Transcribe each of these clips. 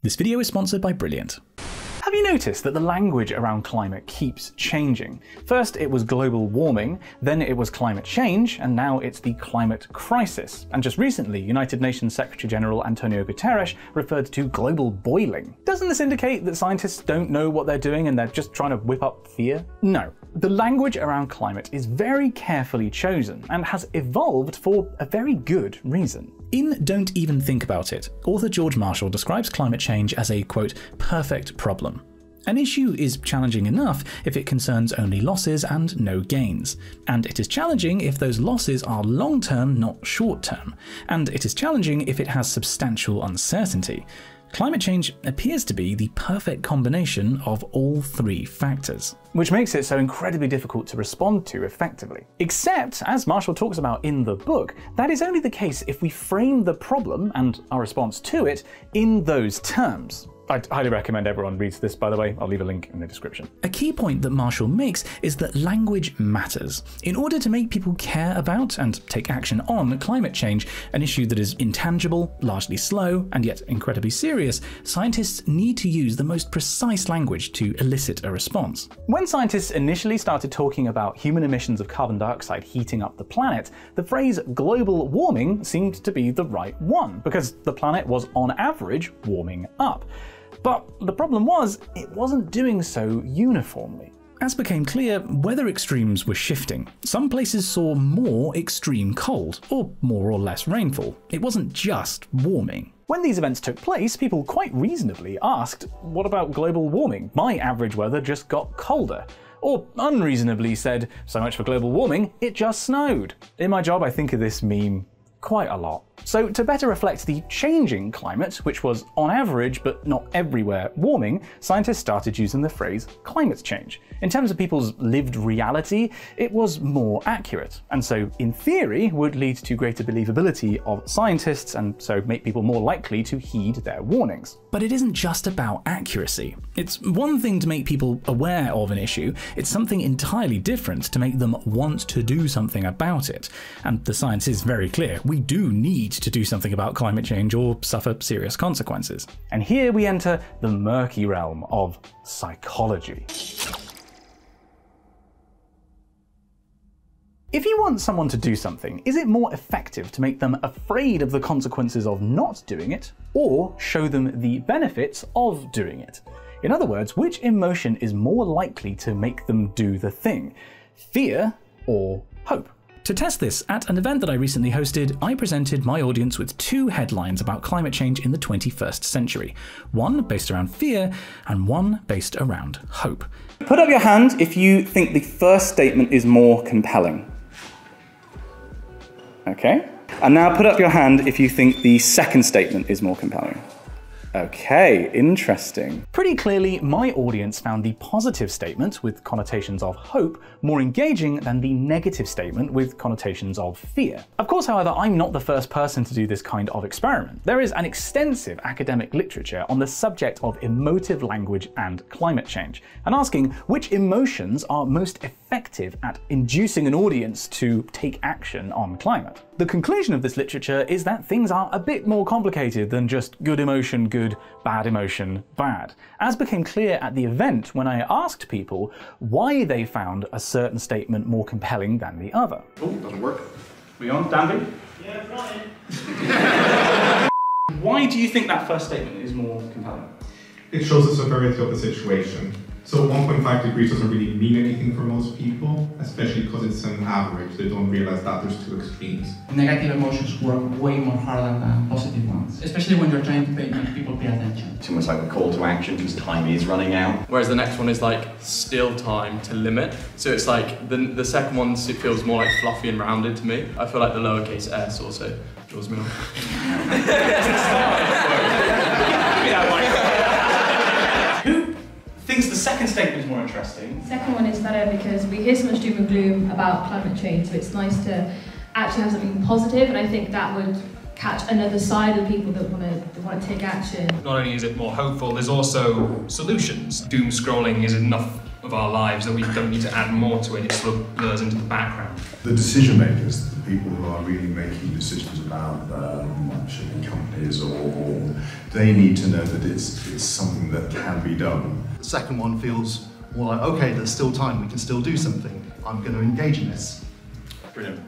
This video is sponsored by Brilliant. Noticed that the language around climate keeps changing? First it was global warming, then it was climate change, and now it's the climate crisis. And just recently, United Nations Secretary General Antonio Guterres referred to global boiling. Doesn't this indicate that scientists don't know what they're doing and they're just trying to whip up fear? No. The language around climate is very carefully chosen and has evolved for a very good reason. In Don't Even Think About It, author George Marshall describes climate change as a, quote, perfect problem. An issue is challenging enough if it concerns only losses and no gains. And it is challenging if those losses are long term, not short term. And it is challenging if it has substantial uncertainty. Climate change appears to be the perfect combination of all three factors. Which makes it so incredibly difficult to respond to effectively. Except, as Marshall talks about in the book, that is only the case if we frame the problem and our response to it in those terms. I'd highly recommend everyone reads this, by the way. I'll leave a link in the description. A key point that Marshall makes is that language matters. In order to make people care about and take action on climate change, an issue that is intangible, largely slow, and yet incredibly serious, scientists need to use the most precise language to elicit a response. When scientists initially started talking about human emissions of carbon dioxide heating up the planet, the phrase global warming seemed to be the right one, because the planet was on average warming up. But the problem was, it wasn't doing so uniformly. As became clear, weather extremes were shifting. Some places saw more extreme cold, or more or less rainfall. It wasn't just warming. When these events took place, people quite reasonably asked, what about global warming? My average weather just got colder. Or unreasonably said, so much for global warming, it just snowed. In my job, I think of this meme quite a lot. So, to better reflect the changing climate, which was on average but not everywhere warming, scientists started using the phrase climate change. In terms of people's lived reality, it was more accurate, and so, in theory, would lead to greater believability of scientists and so make people more likely to heed their warnings. But it isn't just about accuracy. It's one thing to make people aware of an issue, it's something entirely different to make them want to do something about it. And the science is very clear we do need to do something about climate change or suffer serious consequences. And here we enter the murky realm of psychology. If you want someone to do something, is it more effective to make them afraid of the consequences of not doing it, or show them the benefits of doing it? In other words, which emotion is more likely to make them do the thing? Fear or hope? To test this, at an event that I recently hosted, I presented my audience with two headlines about climate change in the 21st century one based around fear, and one based around hope. Put up your hand if you think the first statement is more compelling. Okay. And now put up your hand if you think the second statement is more compelling. Okay, interesting. Pretty clearly, my audience found the positive statement with connotations of hope more engaging than the negative statement with connotations of fear. Of course, however, I'm not the first person to do this kind of experiment. There is an extensive academic literature on the subject of emotive language and climate change, and asking which emotions are most effective at inducing an audience to take action on climate. The conclusion of this literature is that things are a bit more complicated than just good emotion, good, bad emotion, bad. As became clear at the event when I asked people why they found a certain statement more compelling than the other. Oh, doesn't work. We on, Dandy? Yeah, fine. Why do you think that first statement is more compelling? It shows the severity of the situation. So 1.5 degrees doesn't really mean anything for most people, especially because it's an average. They don't realize that there's two extremes. Negative emotions work way more harder than positive ones, especially when you're trying to pay, make people pay attention. It's almost like a call to action because time is running out. Whereas the next one is like still time to limit. So it's like the, the second one it feels more like fluffy and rounded to me. I feel like the lowercase s also draws me on. Who thinks the second statement is more interesting? Second one is better because we hear so much doom and gloom about climate change, so it's nice to actually have something positive, and I think that would catch another side of people that want to want to take action. Not only is it more hopeful, there's also solutions. Doom scrolling is enough of our lives that we don't need to add more to it. It sort of blurs into the background. The decision makers, the people who are really making decisions about um, shipping companies or, or they need to know that it's, it's something that can be done. The second one feels more like, okay, there's still time, we can still do something. I'm going to engage in this. Brilliant.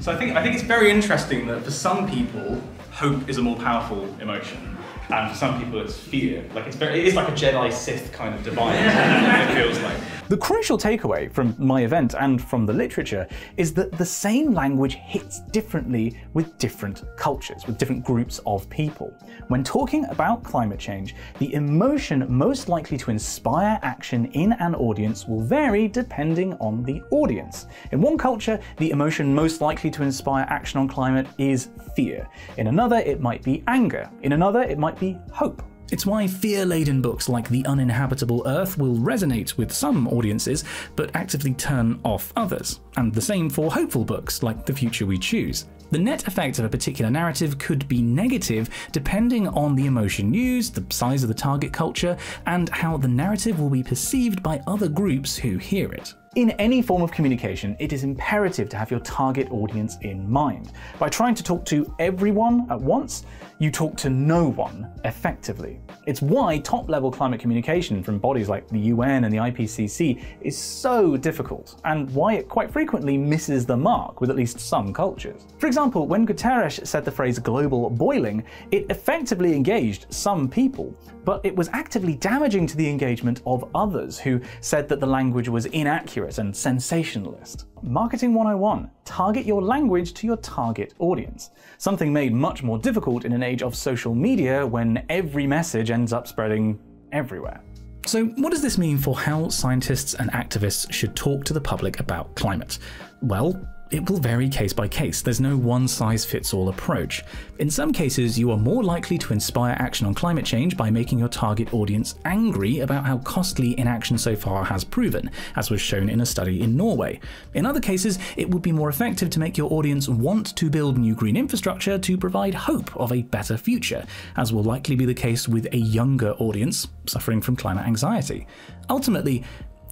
So I think I think it's very interesting that for some people, hope is a more powerful emotion, and for some people it's fear. Like it's very, it is like a Jedi Sith kind of divide. it feels like. The crucial takeaway from my event and from the literature is that the same language hits differently with different cultures, with different groups of people. When talking about climate change, the emotion most likely to inspire action in an audience will vary depending on the audience. In one culture, the emotion most likely to inspire action on climate is fear. In another, it might be anger. In another, it might be hope. It's why fear laden books like The Uninhabitable Earth will resonate with some audiences, but actively turn off others. And the same for hopeful books like The Future We Choose. The net effect of a particular narrative could be negative depending on the emotion used, the size of the target culture, and how the narrative will be perceived by other groups who hear it. In any form of communication, it is imperative to have your target audience in mind. By trying to talk to everyone at once, you talk to no one effectively. It's why top level climate communication from bodies like the UN and the IPCC is so difficult, and why it quite frequently misses the mark with at least some cultures. For example, when Guterres said the phrase global boiling, it effectively engaged some people, but it was actively damaging to the engagement of others who said that the language was inaccurate and sensationalist. Marketing 101 target your language to your target audience. Something made much more difficult in an age of social media when every message ends up spreading everywhere. So, what does this mean for how scientists and activists should talk to the public about climate? Well, it will vary case by case. There's no one size fits all approach. In some cases, you are more likely to inspire action on climate change by making your target audience angry about how costly inaction so far has proven, as was shown in a study in Norway. In other cases, it would be more effective to make your audience want to build new green infrastructure to provide hope of a better future, as will likely be the case with a younger audience suffering from climate anxiety. Ultimately,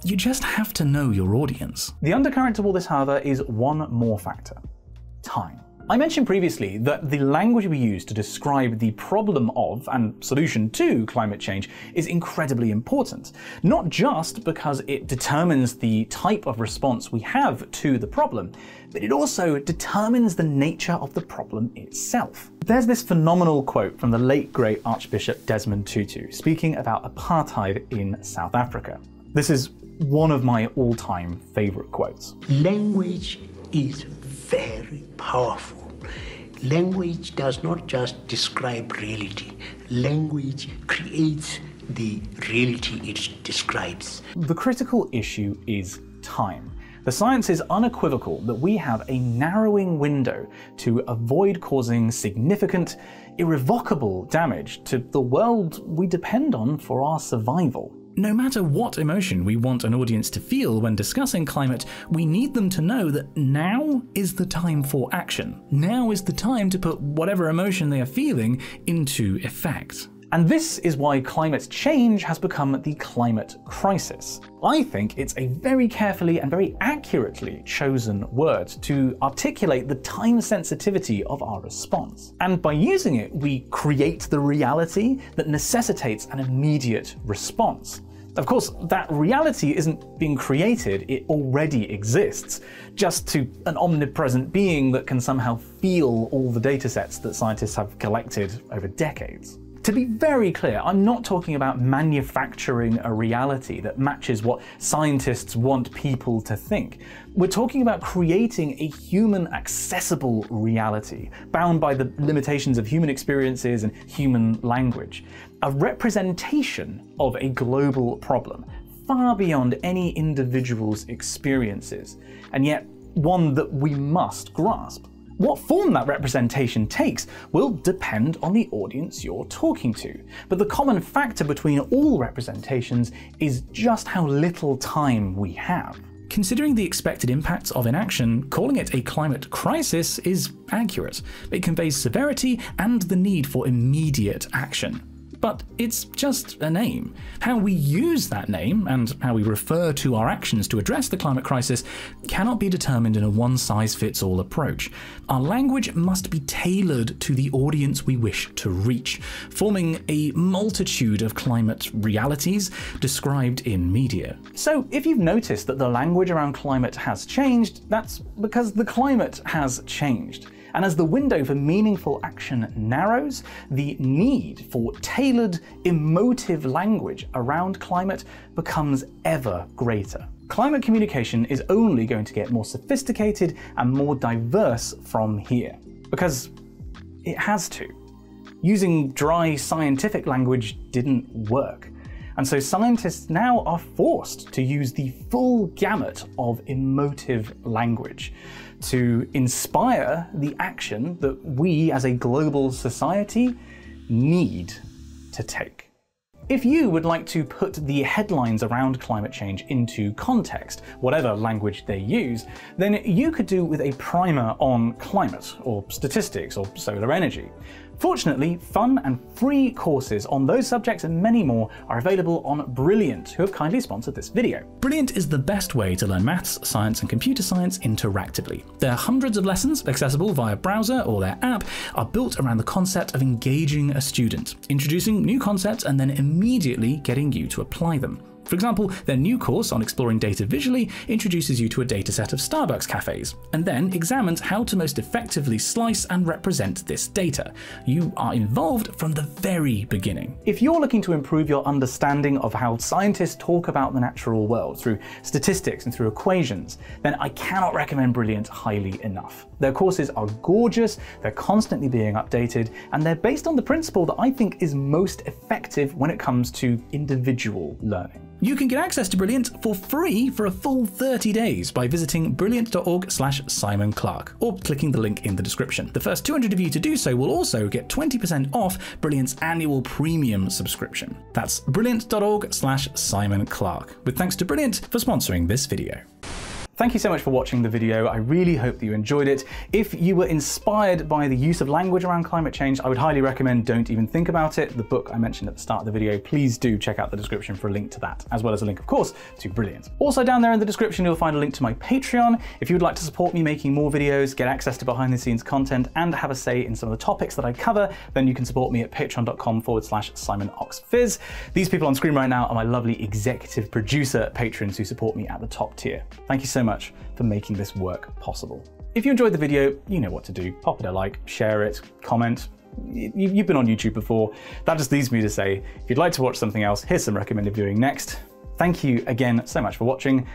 you just have to know your audience. The undercurrent of all this, however, is one more factor time. I mentioned previously that the language we use to describe the problem of and solution to climate change is incredibly important, not just because it determines the type of response we have to the problem, but it also determines the nature of the problem itself. There's this phenomenal quote from the late great Archbishop Desmond Tutu speaking about apartheid in South Africa. This is one of my all time favorite quotes. Language is very powerful. Language does not just describe reality, language creates the reality it describes. The critical issue is time. The science is unequivocal that we have a narrowing window to avoid causing significant, irrevocable damage to the world we depend on for our survival. No matter what emotion we want an audience to feel when discussing climate, we need them to know that now is the time for action. Now is the time to put whatever emotion they are feeling into effect. And this is why climate change has become the climate crisis. I think it's a very carefully and very accurately chosen word to articulate the time sensitivity of our response. And by using it, we create the reality that necessitates an immediate response. Of course, that reality isn't being created, it already exists, just to an omnipresent being that can somehow feel all the datasets that scientists have collected over decades. To be very clear, I'm not talking about manufacturing a reality that matches what scientists want people to think. We're talking about creating a human accessible reality, bound by the limitations of human experiences and human language. A representation of a global problem, far beyond any individual's experiences, and yet one that we must grasp. What form that representation takes will depend on the audience you're talking to, but the common factor between all representations is just how little time we have. Considering the expected impacts of inaction, calling it a climate crisis is accurate. It conveys severity and the need for immediate action. But it's just a name. How we use that name and how we refer to our actions to address the climate crisis cannot be determined in a one size fits all approach. Our language must be tailored to the audience we wish to reach, forming a multitude of climate realities described in media. So, if you've noticed that the language around climate has changed, that's because the climate has changed. And as the window for meaningful action narrows, the need for tailored, emotive language around climate becomes ever greater. Climate communication is only going to get more sophisticated and more diverse from here. Because it has to. Using dry scientific language didn't work. And so scientists now are forced to use the full gamut of emotive language to inspire the action that we as a global society need to take. If you would like to put the headlines around climate change into context, whatever language they use, then you could do with a primer on climate, or statistics, or solar energy. Fortunately, fun and free courses on those subjects and many more are available on Brilliant, who have kindly sponsored this video. Brilliant is the best way to learn maths, science, and computer science interactively. Their hundreds of lessons, accessible via browser or their app, are built around the concept of engaging a student, introducing new concepts and then immediately getting you to apply them. For example, their new course on exploring data visually introduces you to a dataset of Starbucks cafes, and then examines how to most effectively slice and represent this data. You are involved from the very beginning. If you're looking to improve your understanding of how scientists talk about the natural world through statistics and through equations, then I cannot recommend Brilliant highly enough. Their courses are gorgeous, they're constantly being updated, and they're based on the principle that I think is most effective when it comes to individual learning. You can get access to Brilliant for free for a full 30 days by visiting brilliant.org slash Simon Clark or clicking the link in the description. The first 200 of you to do so will also get 20% off Brilliant's annual premium subscription. That's brilliant.org slash Simon Clark, with thanks to Brilliant for sponsoring this video. Thank you so much for watching the video. I really hope that you enjoyed it. If you were inspired by the use of language around climate change, I would highly recommend Don't Even Think About It, the book I mentioned at the start of the video. Please do check out the description for a link to that, as well as a link, of course, to Brilliant. Also down there in the description, you'll find a link to my Patreon. If you would like to support me making more videos, get access to behind the scenes content, and have a say in some of the topics that I cover, then you can support me at patreon.com forward slash Simon. These people on screen right now are my lovely executive producer patrons who support me at the top tier. Thank you so much for making this work possible. If you enjoyed the video, you know what to do. Pop it a like, share it, comment. You've been on YouTube before. That just leaves me to say, if you'd like to watch something else, here's some recommended viewing next. Thank you again so much for watching, and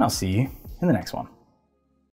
I'll see you in the next one.